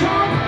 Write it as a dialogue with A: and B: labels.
A: Charlie.